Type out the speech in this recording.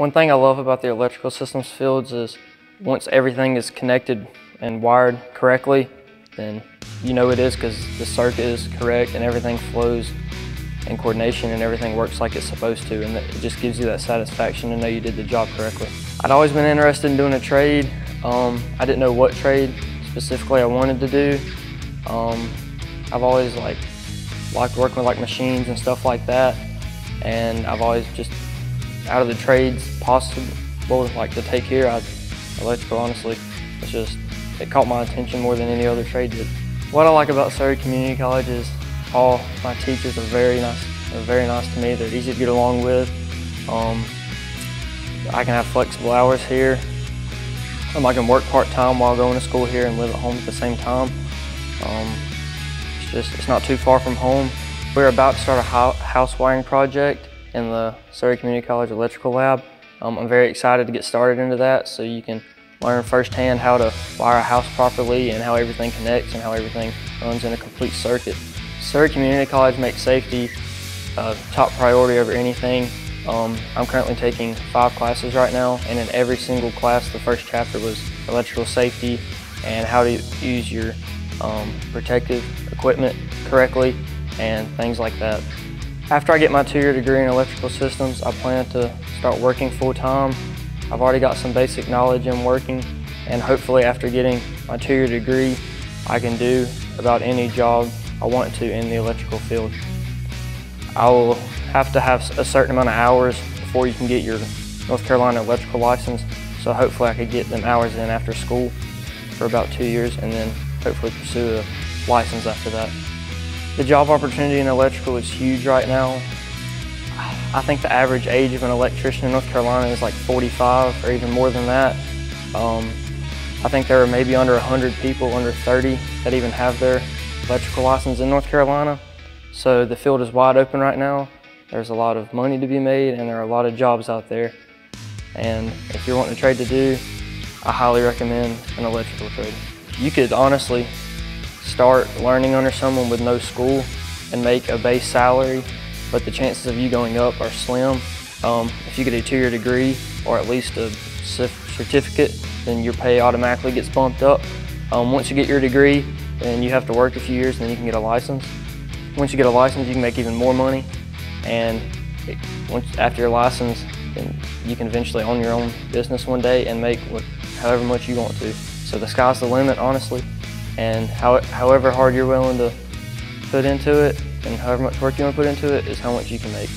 One thing I love about the electrical systems fields is once everything is connected and wired correctly, then you know it is because the circuit is correct and everything flows in coordination and everything works like it's supposed to and it just gives you that satisfaction to know you did the job correctly. I'd always been interested in doing a trade. Um, I didn't know what trade specifically I wanted to do. Um, I've always like liked working with like machines and stuff like that and I've always just out of the trades possible like to take here, I, electrical honestly, it's just it caught my attention more than any other trade did. What I like about Surry Community College is all my teachers are very nice. They're very nice to me. They're easy to get along with. Um, I can have flexible hours here. Um, I can work part-time while going to school here and live at home at the same time. Um, it's just, it's not too far from home. We're about to start a house wiring project in the Surry Community College Electrical Lab. Um, I'm very excited to get started into that so you can learn firsthand how to wire a house properly and how everything connects and how everything runs in a complete circuit. Surry Community College makes safety a top priority over anything. Um, I'm currently taking five classes right now and in every single class the first chapter was electrical safety and how to use your um, protective equipment correctly and things like that. After I get my two-year degree in electrical systems, I plan to start working full-time I've already got some basic knowledge in working and hopefully after getting my two-year degree, I can do about any job I want to in the electrical field. I will have to have a certain amount of hours before you can get your North Carolina electrical license, so hopefully I could get them hours in after school for about two years and then hopefully pursue a license after that. The job opportunity in electrical is huge right now. I think the average age of an electrician in North Carolina is like 45 or even more than that. Um, I think there are maybe under 100 people under 30 that even have their electrical license in North Carolina. So the field is wide open right now. There's a lot of money to be made and there are a lot of jobs out there. And if you're wanting a trade to do, I highly recommend an electrical trade. You could honestly start learning under someone with no school and make a base salary but the chances of you going up are slim. Um, if you get a two-year degree or at least a certificate, then your pay automatically gets bumped up. Um, once you get your degree, then you have to work a few years and then you can get a license. Once you get a license, you can make even more money. And it, once, after your license, then you can eventually own your own business one day and make what, however much you want to. So the sky's the limit, honestly. And how, however hard you're willing to put into it, and however much work you want to put into it is how much you can make.